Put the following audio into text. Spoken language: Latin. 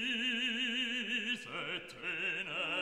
vis et tenet